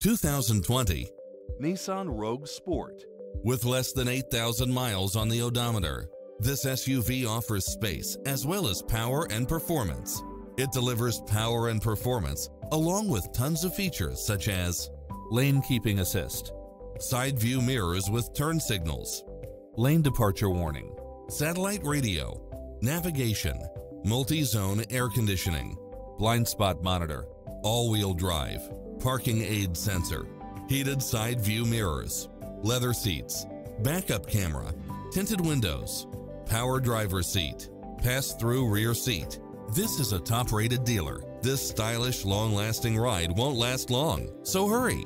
2020 Nissan Rogue Sport. With less than 8,000 miles on the odometer, this SUV offers space as well as power and performance. It delivers power and performance along with tons of features such as lane keeping assist, side view mirrors with turn signals, lane departure warning, satellite radio, navigation, multi-zone air conditioning, blind spot monitor, all-wheel drive, parking aid sensor, heated side view mirrors, leather seats, backup camera, tinted windows, power driver seat, pass-through rear seat. This is a top-rated dealer. This stylish, long-lasting ride won't last long, so hurry!